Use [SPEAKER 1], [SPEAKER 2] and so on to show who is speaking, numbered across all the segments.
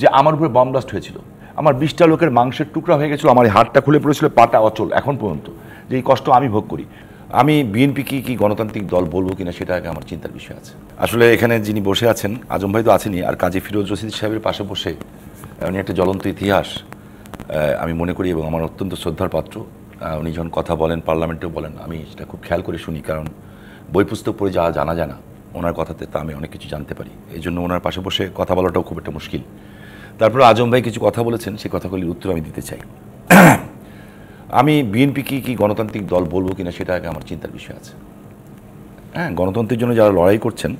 [SPEAKER 1] যে আমার উপরে বম ব্লাস্ট হয়েছিল। আমার বিশটা লোকের মাংসের টুকরা হয়ে গেছিল, আমার হাতটা খুলে পড়েছিল, পাটা অচল, এখন পর্যন্ত। যে এই কষ্ট আমি ভোগ করি। আমি বিএনপি কি কি গণতান্ত্রিক দল বলব কিনা সেটা আগে আমার চিন্তার বিষয় আছে। আসলে এখানে যিনি বসে আছেন, আজম ভাই তো আছেনই, আর কাজী ফিরোজ রশিদ সাহেবের পাশে বসে, উনি একটা জ্বলন্ত ইতিহাস আমি মনে করি এবং আমার অত্যন্ত শ্রদ্ধার পাত্র। উনি যখন কথা বলেন, পার্লামেন্টেও বলেন, আমি সেটা খুব খেয়াল করে শুনি, কারণ বই পুস্তক পড়ে যা জানা জানা, ওনার কথাতে তা আমি অনেক কিছু জানতে পারি। এই জন্য ওনার পাশে বসে কথা বলাটাও খুব একটা মুশকিল। তারপরে আজম ভাই কিছু কথা বলেছেন সেই কথাগুলির উত্তর আমি দিতে চাই। আমি বিএনপি কি কি গণতান্ত্রিক দল বলব কিনা সেটা আগে আমার চিন্তার বিষয় আছে। হ্যাঁ গণতন্ত্রের জন্য যারা লড়াই করছেন,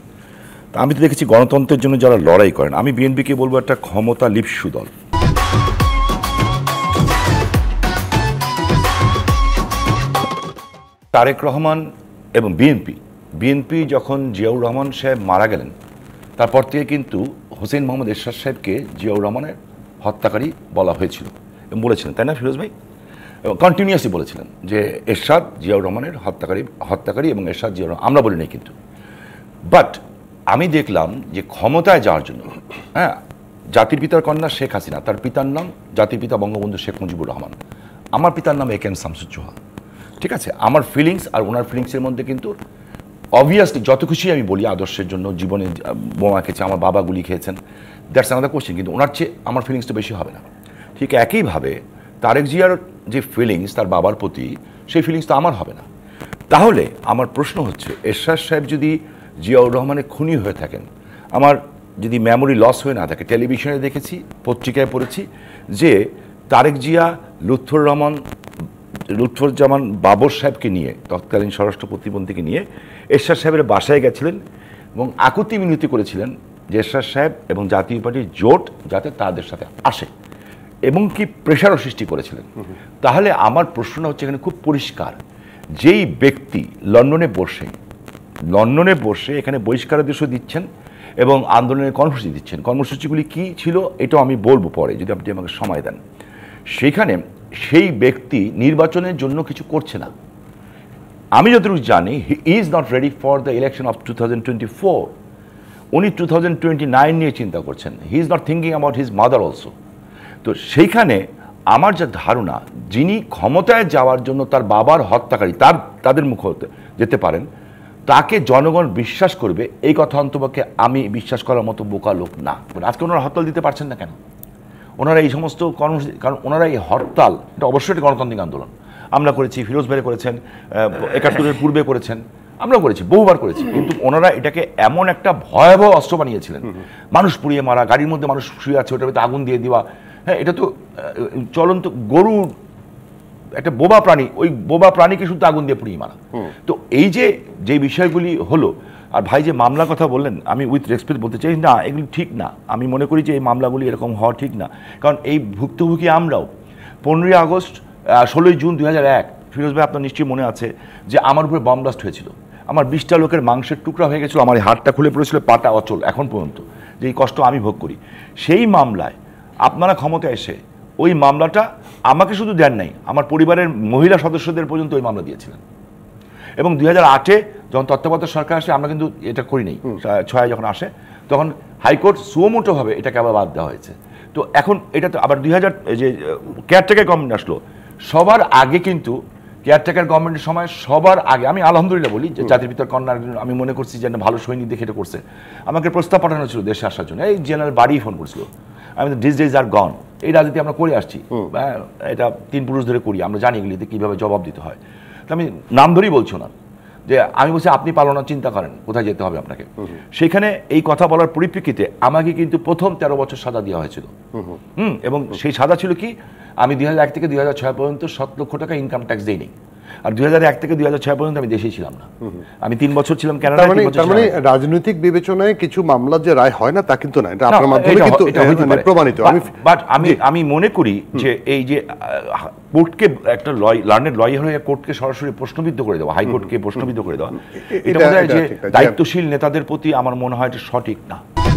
[SPEAKER 1] তা আমি তো দেখেছি গণতন্ত্রের জন্য যারা লড়াই করেন, আমি বিএনপিকে বলব একটা ক্ষমতা লিপসু দল। তারেক রহমান এবং বিএনপি বিএনপি যখন জিয়াউর রহমান সাহেব মারা গেলেন, তারপর থেকে কিন্তু হোসেন মোহাম্মদ এরশাদ সাহেবকে জিয়াউর রহমানের হত্যাকারী বলা হয়েছিল এবং বলেছিলেন, তাই না ফিরোজ ভাই? কন্টিনিউয়াসলি বলেছিলেন যে এরশাদ জিয়াউর রহমানের হত্যাকারী হত্যাকারী এবং এরশাদ জিয়াউর রহমান, আমরা বলি কিন্তু। বাট আমি দেখলাম যে ক্ষমতায় যাওয়ার জন্য হ্যাঁ জাতির পিতার কন্যা শেখ হাসিনা, তার পিতার নাম জাতির পিতা বঙ্গবন্ধু শেখ মুজিবুর রহমান। আমার পিতার নাম এ কে এম শামসুজ্জোহা। ঠিক আছে? আমার ফিলিংস আর ওনার ফিলিংসের মধ্যে কিন্তু অবভিয়াসলি যত খুশি আমি বলি আদর্শের জন্য, জীবনে বোমা খেয়েছে, আমার বাবা গুলি খেয়েছেন দ্যাটস আনাদার কোশ্চেন কিন্তু ওনার চেয়ে আমার ফিলিংসটা বেশি হবে না। ঠিক একইভাবে তারেক জিয়ার যে ফিলিংস তার বাবার প্রতি, সেই ফিলিংস তো আমার হবে না। তাহলে আমার প্রশ্ন হচ্ছে, এরশাদ সাহেব যদি জিয়াউর রহমানের খুনি হয়ে থাকেন, আমার যদি মেমোরি লস হয়ে না থাকে টেলিভিশনে দেখেছি, পত্রিকায় পড়েছি, যে তারেক জিয়া লুৎফর রহমান লুৎফুজ্জামান বাবর সাহেবকে নিয়ে, তৎকালীন স্বরাষ্ট্র প্রতিমন্ত্রীকে নিয়ে এরশাদ সাহেবের বাসায় গেছিলেন এবং আকুতি মিনতি করেছিলেন যে এরশাদ সাহেব এবং জাতীয় পার্টির জোট যাতে তাদের সাথে আসে এবং কি প্রেশারও সৃষ্টি করেছিলেন। তাহলে আমার প্রশ্নটা হচ্ছে এখানে খুব পরিষ্কার। যেই ব্যক্তি লন্ডনে বসে লন্ডনে বসে এখানে বহিষ্কার বহিষ্কারাদেশও দিচ্ছেন এবং আন্দোলনের কর্মসূচি দিচ্ছেন কর্মসূচিগুলি কি ছিল এটাও আমি বলব পরে যদি আপনি আমাকে সময় দেন। সেখানে সেই ব্যক্তি নির্বাচনের জন্য কিছু করছে না। আমি যতটুকু জানি he is not ready for the election of two thousand twenty four উনি টু থাউজেন্ড টোয়েন্টি নাইন নিয়ে চিন্তা করছেন। He is not thinking about his mother also তো সেইখানে আমার যা ধারণা, যিনি ক্ষমতায় যাওয়ার জন্য তার বাবার হত্যাকারী, তার, তাদের মুখ হতে, যেতে পারেন, তাকে জনগণ বিশ্বাস করবে, এই কথা অন্তপক্ষে আমি বিশ্বাস করার মতো বোকা লোক না। আজকে ওনারা হরতাল দিতে পারছেন না কেন? ওনারা এই সমস্ত কর্মসূচি, কারণ ওনারা এই হরতাল, এটা অবশ্যই একটা গণতান্ত্রিক আন্দোলন। আমরা করেছি ফিরোজ ভাই করেছেন একাত্তরের পূর্বে করেছেন আমরা করেছি বহুবার করেছি। কিন্তু ওনারা এটাকে এমন একটা ভয়াবহ অস্ত্র বানিয়েছিলেন। মানুষ পুড়িয়ে মারা গাড়ির মধ্যে মানুষ শুয়ে আছে ওটার ভিতরে আগুন দিয়ে দেওয়া। হ্যাঁ এটা তো চলন্ত গরু একটা বোবা প্রাণী ওই বোবা প্রাণীকে শুধু আগুন দিয়ে পুড়িয়ে মারা। তো এই যে যে বিষয়গুলি হলো আর ভাই যে মামলার কথা বললেন আমি উইথ রেসপেক্ট বলতে চাই না এগুলি ঠিক না। আমি মনে করি যে এই মামলাগুলি এরকম হওয়া ঠিক না। কারণ এই ভুক্তভোগী আমরাও পনেরোই আগস্ট ষোলোই জুন দুই হাজার এক ফিরোজ ভাই আপনার নিশ্চয়ই মনে আছে যে আমার উপরে বম ব্লাস্ট হয়েছিল। আমার বিশটা লোকের মাংসের টুকরা হয়ে গেছিল আমার হাতটা খুলে পড়েছিল পাটা অচল এখন পর্যন্ত যে এই কষ্ট আমি ভোগ করি। সেই মামলায় আপনারা ক্ষমতায় এসে ওই মামলাটা আমাকে শুধু দেন নাই আমার পরিবারের মহিলা সদস্যদের পর্যন্ত ওই মামলা দিয়েছিলেন। এবং দুই হাজার আটে যখন তত্ত্বাবধায়ক সরকার আসে আমরা কিন্তু এটা করি নাই ছয় যখন আসে তখন হাইকোর্ট সুমোটোভাবে এটাকে আবার বাদ দেওয়া হয়েছে। তো এখন এটা তো আবার দুই হাজার যে কেয়ারটেকার গভর্নমেন্ট আসলো সবার আগে কিন্তু কেয়ারটেকার গভর্নমেন্টের সময় সবার আগে আমি আলহামদুলিল্লাহ বলি যে জাতির ভিতর কন্যা আমি মনে করছি যে ভালো সৈনিক দেখে এটা করছে। আমাকে প্রস্তাব পাঠানো ছিল দেশে আসার জন্য। এই জেনারেল বাড়ি ফোন করছিল। আমি ডিস ডেজ আর গন এই রাজনীতি আমরা করে আসছি। হ্যাঁ, এটা তিন পুরুষ ধরে করি আমরা জানি এগুলিতে কীভাবে জবাব দিতে হয়। তো আমি নাম ধরেই বলছো না যে আমি বলছি আপনি পালানোর চিন্তা করেন কোথায় যেতে হবে আপনাকে? সেখানে এই কথা বলার পরিপ্রেক্ষিতে আমাকে কিন্তু প্রথম তেরো বছর সাজা দেওয়া হয়েছিল। হুম এবং সেই সাজা ছিল কি? আমি দুই এক থেকে দুই ছয় পর্যন্ত সাত লক্ষ টাকা ইনকাম ট্যাক্স দিইনি। আর দুই এক থেকে দুই ছয় পর্যন্ত আমি দেশেই ছিলাম না। আমি তিন বছর ছিলাম
[SPEAKER 2] তার মানে তার মানে রাজনৈতিক বিবেচনায় কিছু মামলার যে রায় হয় না তা কিন্তু না। এটা আপনার মাধ্যমে কিন্তু মানে
[SPEAKER 1] পারে।
[SPEAKER 2] প্রমাণিত। আমি
[SPEAKER 1] but আমি আমি মনে করি যে এই যে কোর্টকে একটা লয় লার্নের লয়ার হয়ে কোর্টকে সরাসরি প্রশ্নবিদ্ধ করে দেওয়া হাইকোর্টকে প্রশ্নবিদ্ধ করে দেওয়া। এটা
[SPEAKER 2] যে-
[SPEAKER 1] দায়িত্বশীল নেতাদের প্রতি আমার মনে হয় এটা সঠিক না।